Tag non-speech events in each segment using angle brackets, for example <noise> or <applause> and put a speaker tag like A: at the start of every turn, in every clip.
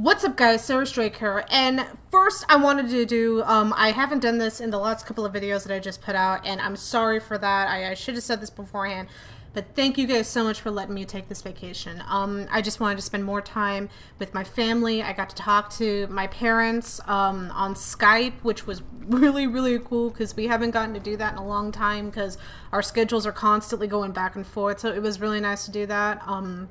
A: What's up guys, Sarus Drake here, and first I wanted to do, um, I haven't done this in the last couple of videos that I just put out, and I'm sorry for that, I, I should have said this beforehand, but thank you guys so much for letting me take this vacation. Um, I just wanted to spend more time with my family, I got to talk to my parents, um, on Skype, which was <laughs> really, really cool, because we haven't gotten to do that in a long time, because our schedules are constantly going back and forth, so it was really nice to do that, um,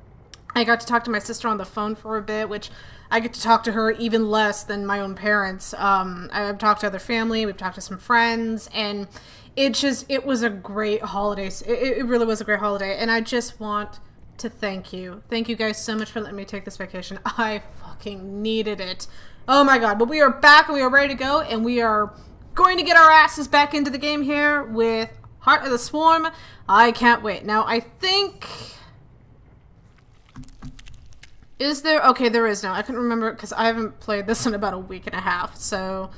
A: I got to talk to my sister on the phone for a bit, which I get to talk to her even less than my own parents. Um, I've talked to other family, we've talked to some friends, and it just it was a great holiday. It, it really was a great holiday, and I just want to thank you. Thank you guys so much for letting me take this vacation. <laughs> I fucking needed it. Oh my god! But we are back and we are ready to go, and we are going to get our asses back into the game here with Heart of the Swarm. I can't wait. Now I think is there? Okay, there is now. I couldn't remember because I haven't played this in about a week and a half. So,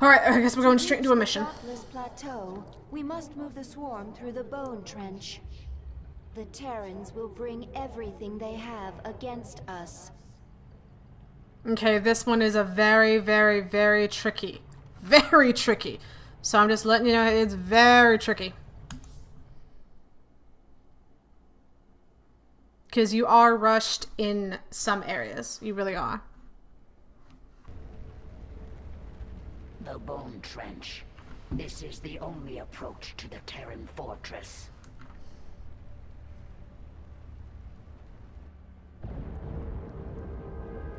A: all right. I guess we're going straight into a mission.
B: Plateau. We must move the swarm through the bone trench. The Terrans will bring everything they have against us.
A: Okay, this one is a very, very, very tricky. Very tricky. So I'm just letting you know it's very tricky. Because you are rushed in some areas. You really are.
C: The Bone Trench. This is the only approach to the Terran fortress.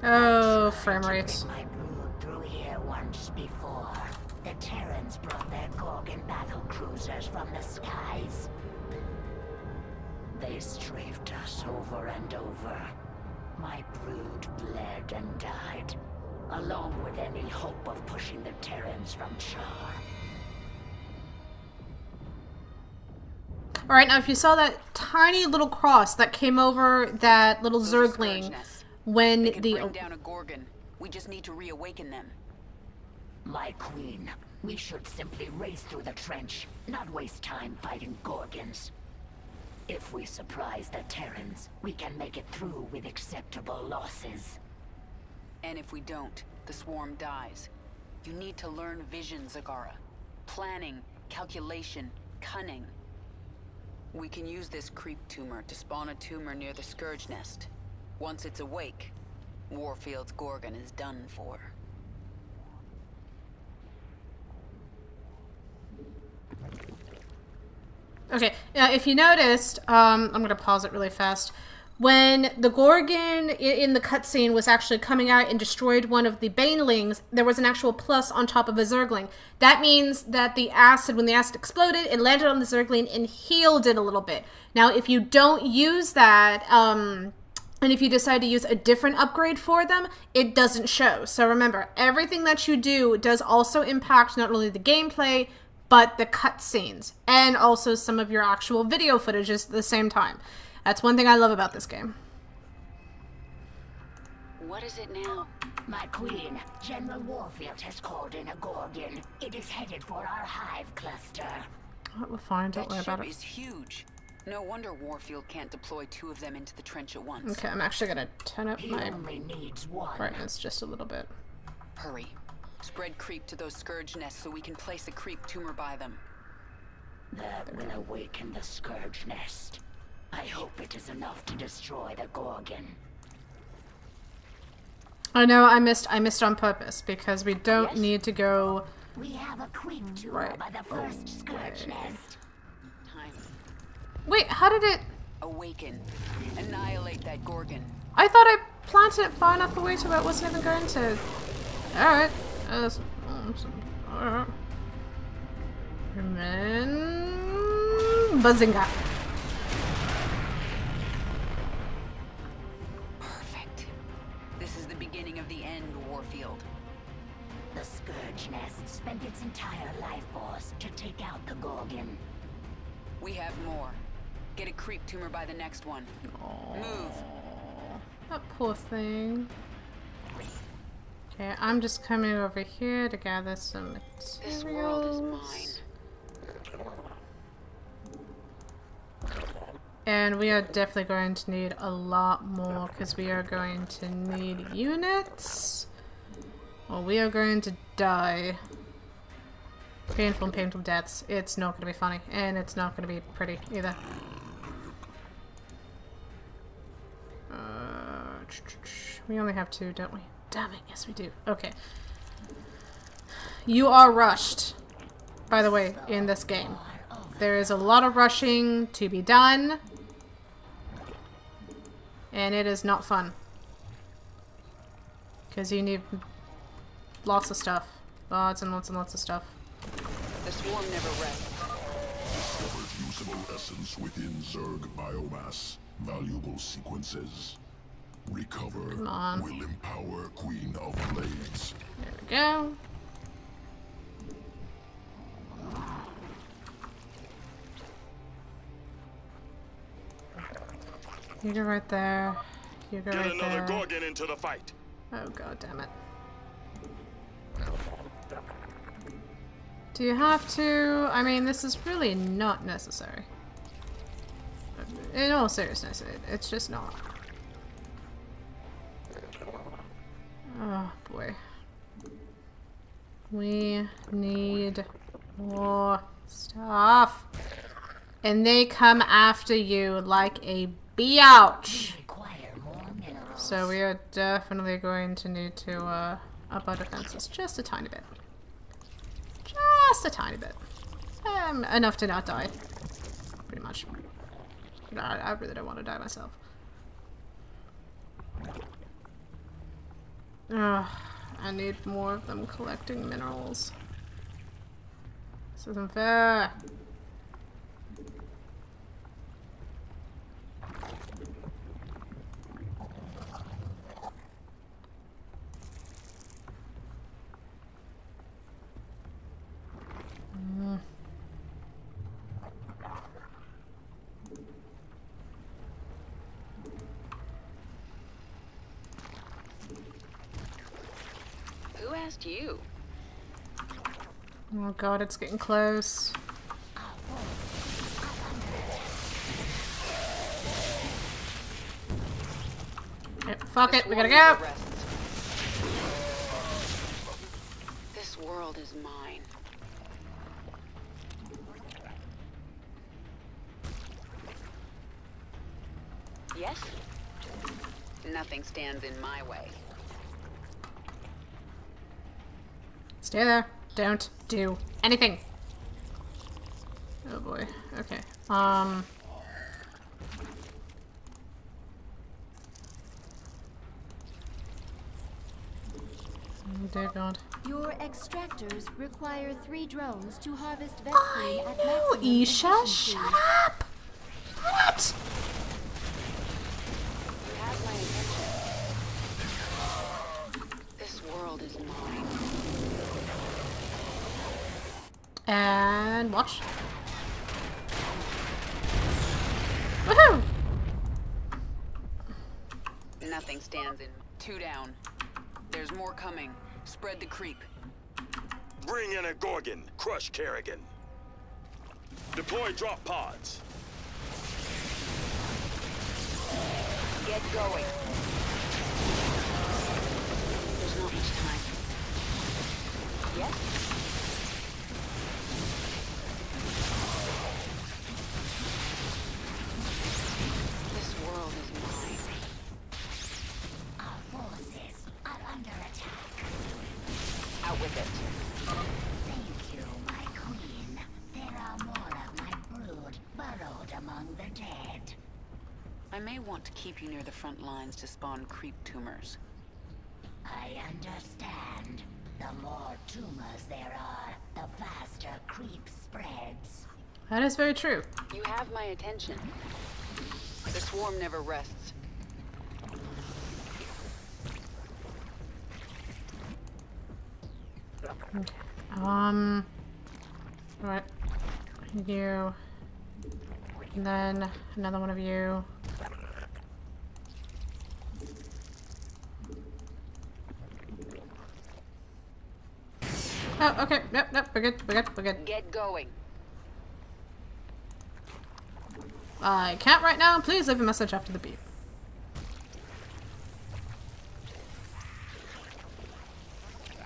A: Oh, frame rates.
C: My brood through here once before. The Terrans brought their Gorgon battle cruisers from the skies. They strafed us over and over. My brood bled and died, along with any hope of pushing the Terrans from Char.
A: Alright, now if you saw that tiny little cross that came over that little Zergling when
D: they can
A: the...
D: bring down a Gorgon. We just need to reawaken them.
C: My queen, we should simply race through the trench, not waste time fighting Gorgons. If we surprise the Terrans, we can make it through with acceptable losses.
D: And if we don't, the swarm dies. You need to learn vision, Zagara. Planning, calculation, cunning. We can use this creep tumor to spawn a tumor near the Scourge Nest. Once it's awake, Warfield's Gorgon is done for.
A: Okay, uh, if you noticed, um, I'm going to pause it really fast. When the Gorgon in the cutscene was actually coming out and destroyed one of the Banelings, there was an actual plus on top of a Zergling. That means that the acid, when the acid exploded, it landed on the Zergling and healed it a little bit. Now, if you don't use that, um, and if you decide to use a different upgrade for them, it doesn't show. So remember, everything that you do does also impact not only the gameplay, but the cutscenes, and also some of your actual video footages at the same time. That's one thing I love about this game.
D: What is it now?
C: My queen, General Warfield has called in a Gorgon. It is headed for our hive cluster.
A: Oh, we're fine, don't
D: that
A: worry
D: ship
A: about it.
D: is huge. No wonder Warfield can't deploy two of them into the trench at once.
A: Okay, I'm actually gonna turn up
C: He
A: my
C: only needs one.
A: brightness just a little bit.
D: Hurry. Spread creep to those scourge nests so we can place a creep tumor by them.
C: That will awaken the Scourge Nest. I hope it is enough to destroy the Gorgon.
A: Oh, I know I missed I missed on purpose because we don't
C: Yes?
A: need to go
C: We have a creep tumor
A: Right
C: by the first Scourge Nest.
D: Time.
A: Wait, how did it
D: Awaken. Annihilate that Gorgon.
A: I thought I planted it far enough away so that it wasn't even going to Alright. Alright. And then Bazinga.
D: Perfect. This is the beginning of the end, Warfield.
C: The Scourge Nest spent its entire life force to take out the Gorgon.
D: We have more. Get a creep tumor by the next one. Move.
A: That poor thing. Okay, I'm just coming over here to gather some materials.
D: This world is mine.
A: And we are definitely going to need a lot more because we are going to need units. Or we are going to die. Painful and painful deaths. It's not going to be funny. And it's not going to be pretty either. Uh, we only have two, don't we? Damn it, yes we do. Okay. You are rushed, by the way, in this game. There is a lot of rushing to be done. And it is not fun. Because you need lots of stuff. Lots and lots and lots of stuff.
D: The swarm never rests.
E: Discovered usable essence within Zerg biomass. Valuable sequences. Recover
A: Come on.
E: will empower Queen of Blades.
A: There we go. You go right there. You go
F: Get
A: right
F: another
A: there.
F: Gorgon into the fight.
A: Oh god damn it. Do you have to? I mean, this is really not necessary. In all seriousness, it, it's just not. Oh boy. We need more stuff. And they come after you like a biatch.
C: Require more minerals.
A: So we are definitely going to need to uh, up our defenses just a tiny bit. Just a tiny bit. Um, enough to not die. Pretty much. I, I really don't want to die myself. Ugh, I need more of them collecting minerals. This isn't fair.
D: Who asked you?
A: Oh god, it's getting close. Yep, fuck
D: The
A: it, we gotta go!
D: This world is mine. Yes? Nothing stands in my way.
A: Stay there. Don't do anything. Oh boy. Okay. Um. Oh dear god.
B: Your extractors require three drones to harvest
A: I
B: Vespene at maximum
A: Isha. Shut up! What?
D: You have my attention. This world is mine.
A: And watch. Woohoo!
D: Nothing stands in. Two down. There's more coming. Spread the creep.
F: Bring in a Gorgon. Crush Kerrigan. Deploy drop pods.
D: Get going. There's not much time. Yes? With it.
C: Thank you, my queen. There are more of my brood burrowed among the dead.
D: I may want to keep you near the front lines to spawn creep tumors.
C: I understand. The more tumors there are, the faster creep spreads.
A: That is very true.
D: You have my attention. The swarm never rests.
A: Um. what You. And then another one of you. Oh, okay. Nope, nope. We're good. We're good. We're good.
D: Get going.
A: I can't right now. Please leave a message after the beep.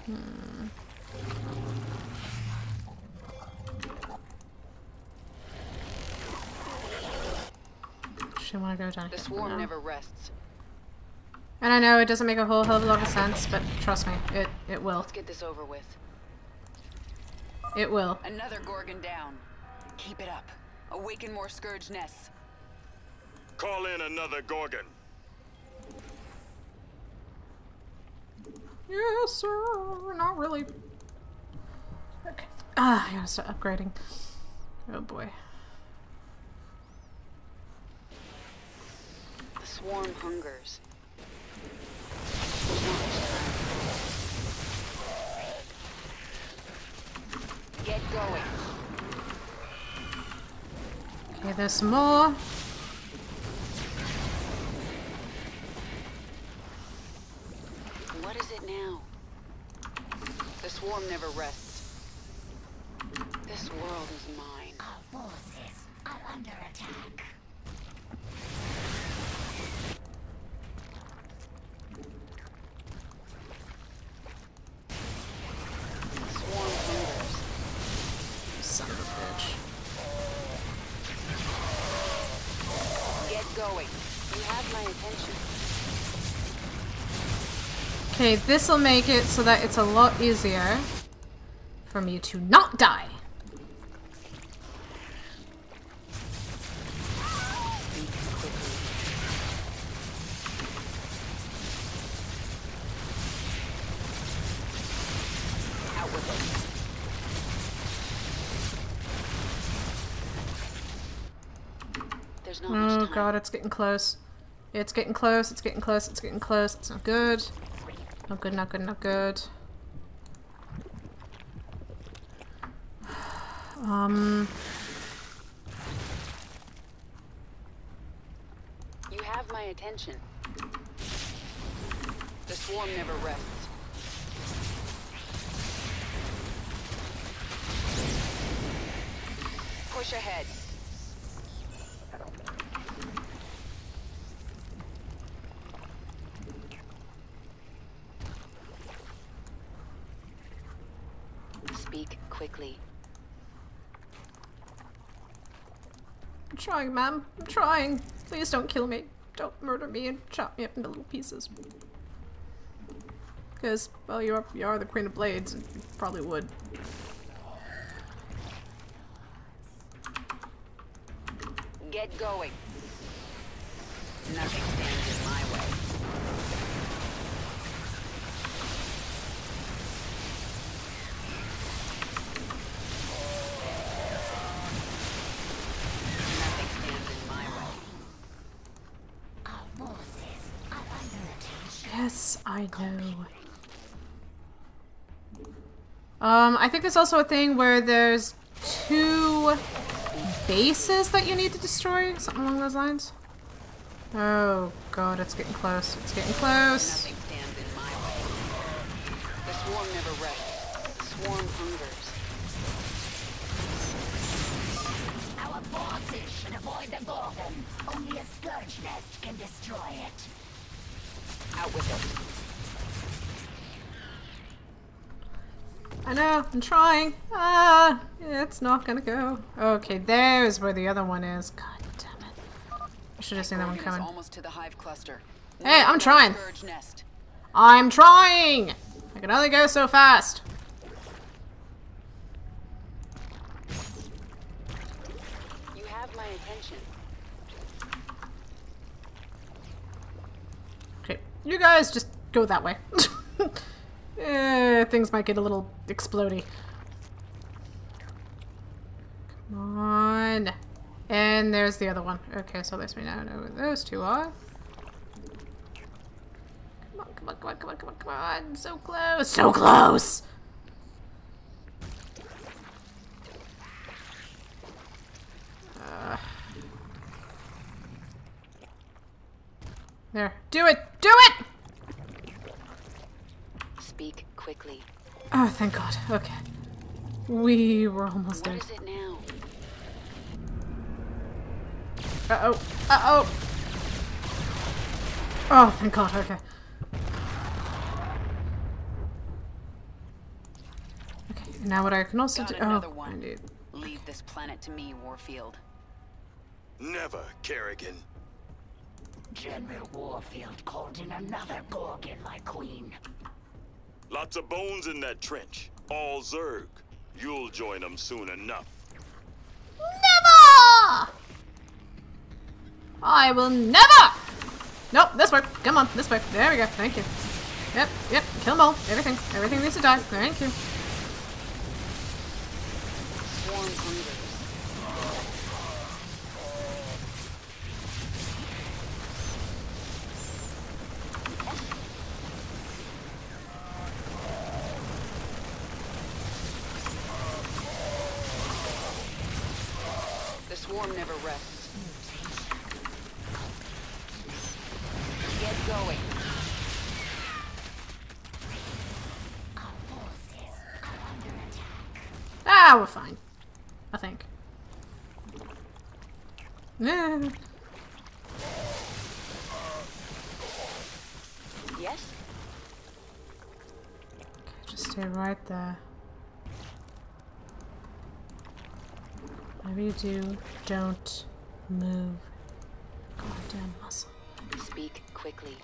A: Hmm. She want to go down
D: The
A: here.
D: swarm never rests.
A: And I know it doesn't make a whole hell of a lot of sense, but trust me, it it will.
D: Let's get this over with.
A: It will.
D: Another Gorgon down. Keep it up. Awaken more Scourge nests.
F: Call in another Gorgon.
A: Yes, sir. Not really. Okay. Ah, I gotta start upgrading. Oh boy.
D: Swarm hungers. There's not much time. Get going.
A: Okay, there's some more.
D: What is it now? The swarm never rests. This world is mine.
C: Our forces are under attack.
D: The swarm hungers.
A: Son of a bitch.
D: Get going. You have my attention.
A: Okay, this'll make it so that it's a lot easier for me to not die. God, it's getting close. It's getting close, it's getting close, it's getting close. It's not good. Not good, not good, not good. Um,
D: You have my attention. The swarm never rests. Push ahead. Speak quickly.
A: I'm trying, ma'am. I'm trying. Please don't kill me. Don't murder me and chop me up into little pieces. Because, well, you are, you are the Queen of Blades, and you probably would.
D: Get going. Nothing stands in my way. Nothing stands in my way.
C: Our forces are under attack.
A: Yes, I know. Um, I think there's also a thing where there's two bases that you need to destroy, something along those lines. Oh god, it's getting close. It's getting close.
D: Nothing stands in my way. The swarm never rests. The swarm hungers.
C: Our forces should avoid the Gorgon. Only a Scourge Nest can destroy it.
D: Out with it.
A: I know, I'm trying. Ah, it's not gonna go. Okay, there's where the other one is. God damn it. I should have seen that one coming.
D: almost to the hive cluster.
A: Hey, I'm trying. I'm trying! I can only go so fast.
D: You have my attention.
A: Okay, you guys just go that way. <laughs> eh, things might get a little explody. Come on. And there's the other one. Okay, so least we now know where those two are. Come on, come on, come on, come on, come on, come on. So close. So close! Uh. There. Do it! Do it!
D: Speak quickly.
A: Oh, thank God. Okay. We were almost
D: What
A: dead.
D: is it now?
A: Uh-oh. Uh-oh. Oh, thank God. Okay. Okay, now what I can also
D: Got
A: do...
D: another
A: Oh, I need...
D: Leave this planet to me, Warfield.
F: Never, Kerrigan.
C: General Warfield called in another Gorgon, my queen.
F: Lots of bones in that trench. All Zerg. You'll join them soon enough.
A: Never! I will never! Nope, this way. Come on, this way. There we go. Thank you. Yep, yep. Kill them all. Everything. Everything needs to die. Thank you.
D: Swarm breeders. The swarm never rests. Get going.
A: Ah, we're fine. I think. Yeah.
D: Yes?
A: Just stay right there. Whatever you do, don't move. Goddamn muscle.
D: Speak quickly.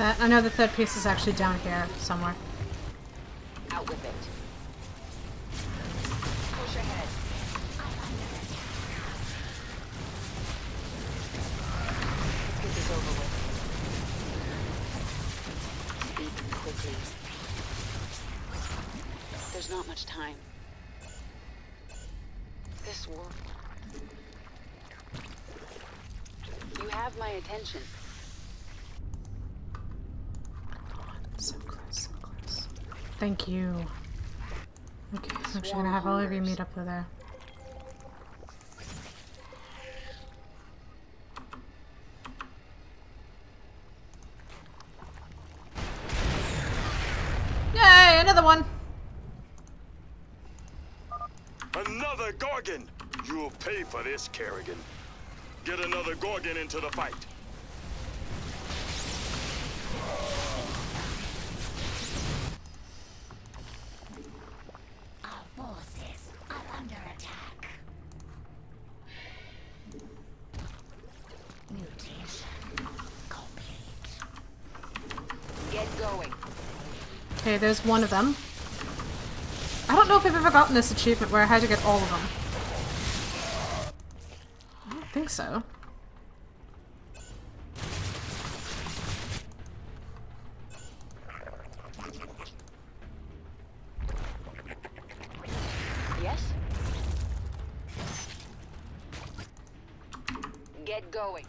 A: That I know the third piece is actually down here somewhere.
D: Out with it. Push ahead. Let's get this over with. Speak quickly. There's not much time. This world. You have my attention.
A: So close, so close. Thank you. Okay, I'm actually gonna have all of you meet up over there. Yay, another one!
F: Another Gorgon! You'll pay for this, Kerrigan. Get another Gorgon into the fight.
C: Our forces are under attack. Mutation complete.
D: Get going.
A: Okay, there's one of them. I don't know if I've ever gotten this achievement where I had to get all of them. I don't think so.
D: Yes? Get going.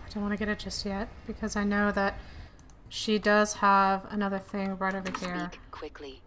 A: I don't want to get it just yet because I know that she does have another thing right over here.
D: Speak quickly.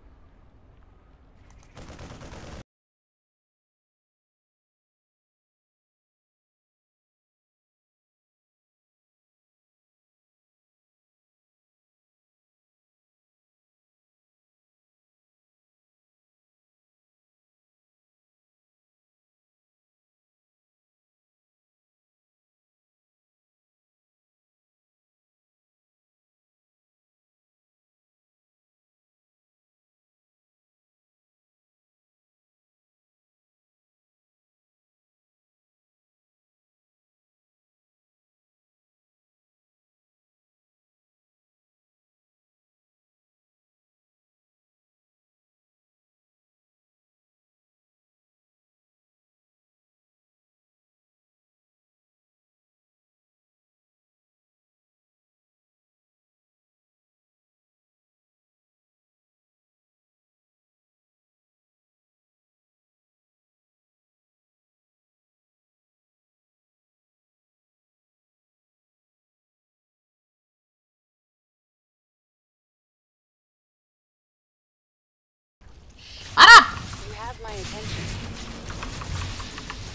D: My attention.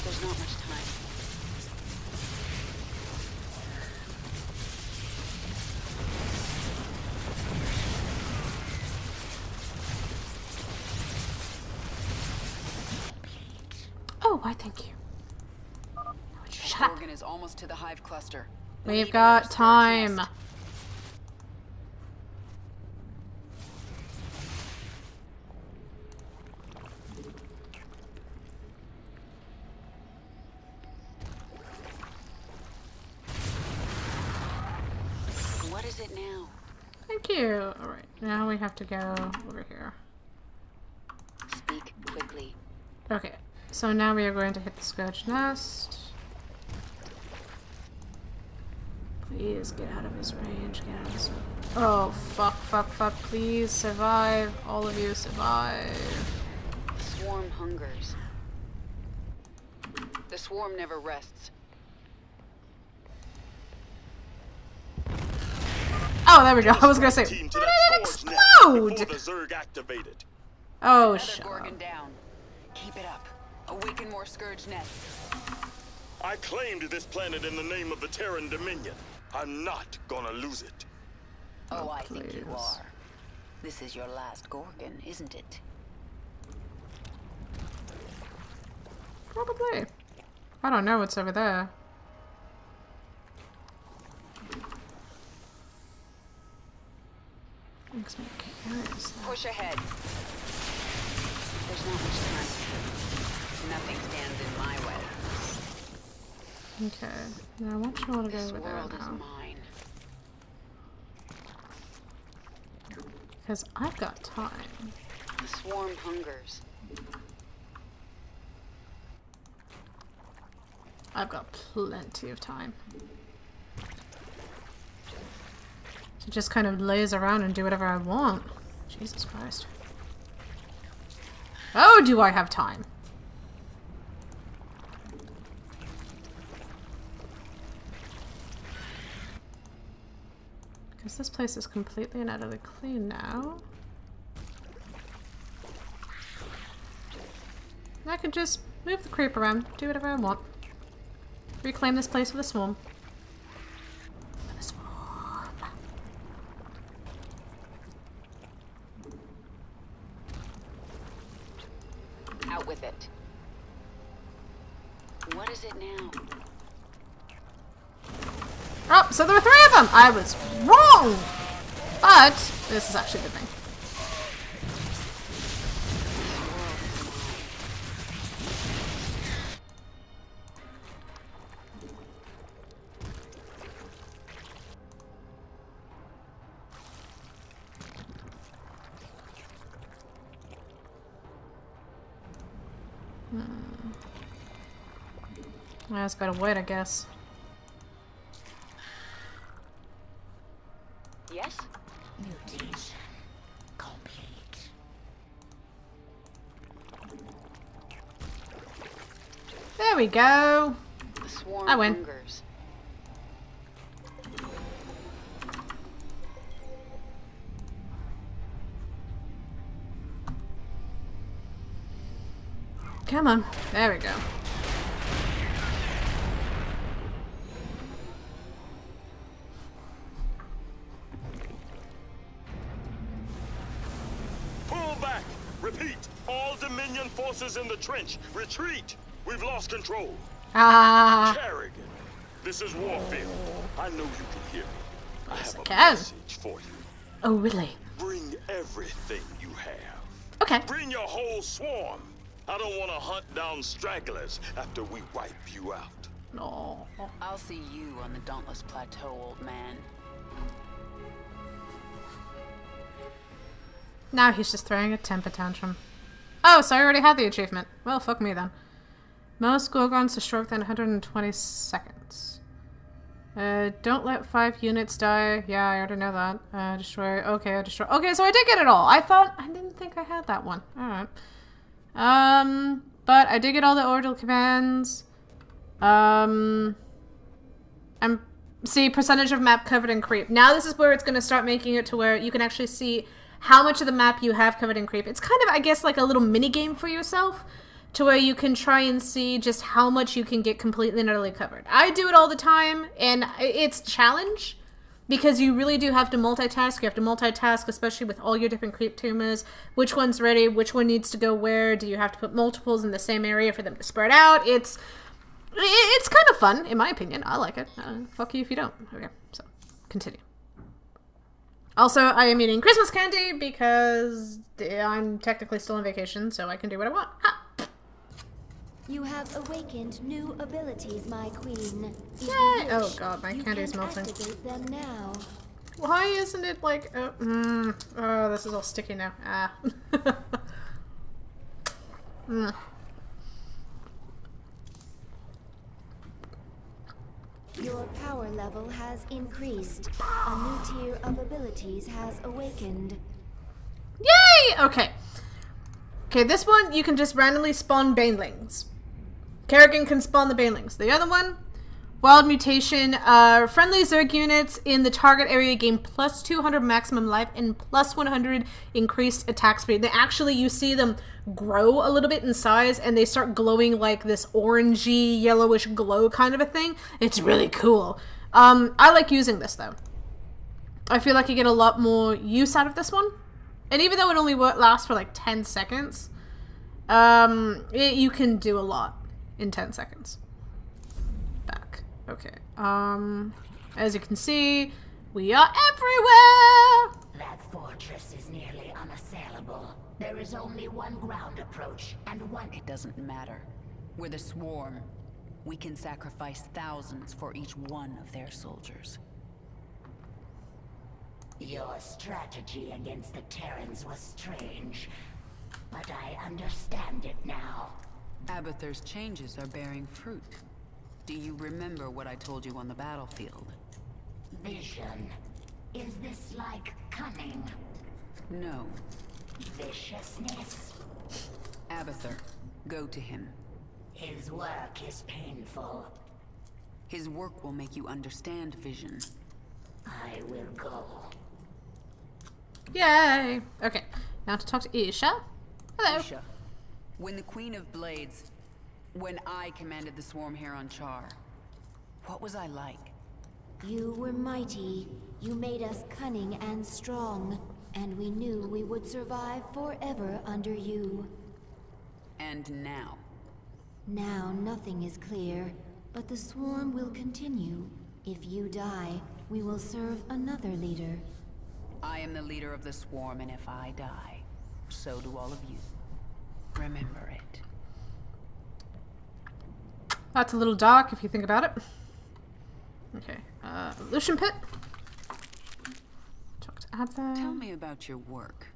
D: There's not much time.
A: Oh, why thank you. Shut up?
D: Gorgon is almost to the hive cluster. We
A: We've got
D: another storage
A: time. Have to go over here.
D: Speak quickly.
A: Okay, so now we are going to hit the Scourge Nest. Please get out of his range, get out of his Oh, fuck, fuck, fuck. Please survive. All of you survive.
D: Swarm hungers. The swarm never rests.
A: Oh, there we go. <laughs> I was gonna say, why did it
F: storage
A: explode?
F: The Zerg activated.
A: Oh,
D: Another
A: shut
D: Gorgon down. Keep it up. Awaken more Scourge nests.
F: I claimed this planet in the name of the Terran Dominion. I'm not gonna lose it.
D: Oh, oh I think you are. This is your last Gorgon, isn't it?
A: Probably. I don't know what's over there. Makes me curious. though.
D: Push ahead. There's not much time. Nothing stands in my way.
A: Okay. Now, I want you all to go
D: This
A: over there now. Because I've got time.
D: The swarm hungers.
A: I've got plenty of time. Just kind of laze around and do whatever I want. Jesus Christ. Oh, do I have time? Because this place is completely and utterly clean now. I could just move the creep around, do whatever I want. Reclaim this place for the swarm. For the swarm.
D: Out with it. What is it now?
A: Oh, so there were three of them! I was wrong! But, this is actually a good thing. Hmm. I just gotta wait, I guess. Go! I win.
D: hungers.
A: Come on. There we go.
F: Pull back! Repeat! All Dominion forces in the trench! Retreat! We've lost control!
A: Ah!
F: Kerrigan! This is Warfield. I know you can hear me. I
A: Yes,
F: have
A: I
F: a
A: can.
F: message for you.
A: Oh, really?
F: Bring everything you have.
A: Okay.
F: Bring your whole swarm. I don't want to hunt down stragglers after we wipe you out.
A: No.
D: I'll see you on the Dauntless Plateau, old man.
A: Now he's just throwing a temper tantrum. Oh, so I already had the achievement. Well, fuck me then. Most Gorgons destroy within 120 seconds. Uh, don't let five units die. Yeah, I already know that. Uh, destroy. Okay, I destroy. Okay, so I did get it all. I thought I didn't think I had that one. All right. Um, but I did get all the orbital commands. Um, I'm see percentage of map covered in creep. Now this is where it's going to start making it to where you can actually see how much of the map you have covered in creep. It's kind of, I guess, like a little mini game for yourself to where you can try and see just how much you can get completely and utterly covered. I do it all the time, and it's challenge because you really do have to multitask. You have to multitask, especially with all your different creep tumors. Which one's ready? Which one needs to go where? Do you have to put multiples in the same area for them to spread out? It's it's kind of fun, in my opinion. I like it. Uh, fuck you if you don't. Okay, so continue. Also, I am eating Christmas candy because I'm technically still on vacation, so I can do what I want. Ha!
B: You have awakened new abilities, my queen.
A: Yay! Oh god, my candy is melting.
B: Them now.
A: Why isn't it like? Uh, mm, oh, this is all sticky now. Ah. <laughs> mm.
B: Your power level has increased. A new tier of abilities has awakened.
A: Yay! Okay. Okay, this one you can just randomly spawn banelings. Kerrigan can spawn the Banelings. The other one, Wild Mutation. Uh, friendly Zerg units in the target area gain plus 200 maximum life and plus 100 increased attack speed. They actually, you see them grow a little bit in size and they start glowing like this orangey, yellowish glow kind of a thing. It's really cool. Um, I like using this though. I feel like you get a lot more use out of this one. And even though it only lasts for like 10 seconds, um, it, you can do a lot in 10 seconds. Back. Okay. Um, as you can see, we are everywhere!
C: That fortress is nearly unassailable. There is only one ground approach and one...
D: It doesn't matter. We're the Swarm. We can sacrifice thousands for each one of their soldiers.
C: Your strategy against the Terrans was strange, but I understand it now.
D: Abathur's changes are bearing fruit. Do you remember what I told you on the battlefield?
C: Vision. Is this like cunning?
D: No.
C: Viciousness?
D: Abathur, go to him.
C: His work is painful.
D: His work will make you understand vision.
C: I will go.
A: Yay! Okay, now to talk to Izsha. Hello.
D: Izsha, when the Queen of Blades... When I commanded the swarm here on Char, what was I like?
B: You were mighty. You made us cunning and strong. And we knew we would survive forever under you.
D: And now?
B: Now nothing is clear, but the swarm will continue. If you die, we will serve another leader.
D: I am the leader of the swarm, and if I die, so do all of you. Remember it.
A: That's a little dark if you think about it. Okay. Uh, Evolution Pit. Talk to Abathur.
D: Tell me about your work.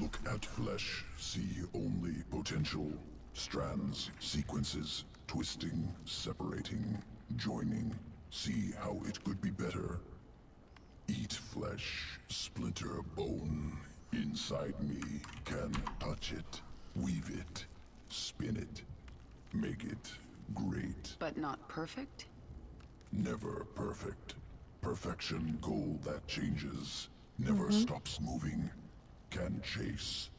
E: Look at flesh. See only potential. Strands, sequences, twisting, separating, joining. See how it could be better. Eat flesh, splinter bone. Inside me can touch it. Weave it, spin it, make it great.
D: But not perfect?
E: Never perfect. Perfection goal that changes, never mm -hmm. stops moving, can chase,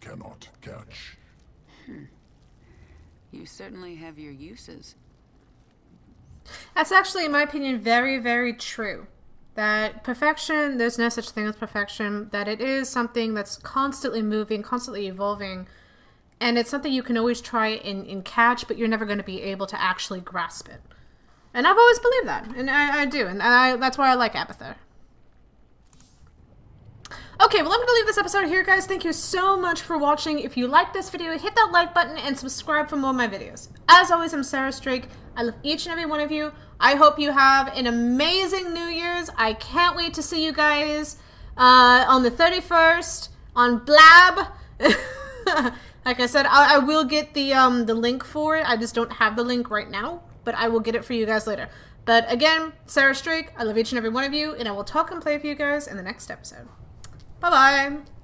E: cannot catch.
D: Hmm. You certainly have your uses.
A: That's actually, in my opinion, very, very true. That perfection, there's no such thing as perfection, that it is something that's constantly moving, constantly evolving, and it's something you can always try and, and catch, but you're never going to be able to actually grasp it. And I've always believed that, and I, I do, and I, that's why I like Abathur. Okay, well, I'm going to leave this episode here, guys. Thank you so much for watching. If you like this video, hit that like button and subscribe for more of my videos. As always, I'm Sarus Drake. I love each and every one of you. I hope you have an amazing New Year's. I can't wait to see you guys uh, on the 31st on Blab. <laughs> Like I said, I, I will get the um, the link for it. I just don't have the link right now, but I will get it for you guys later. But again, Sarus Drake, I love each and every one of you, and I will talk and play with you guys in the next episode. Bye-bye!